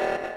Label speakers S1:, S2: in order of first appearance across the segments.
S1: you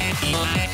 S1: Anyway.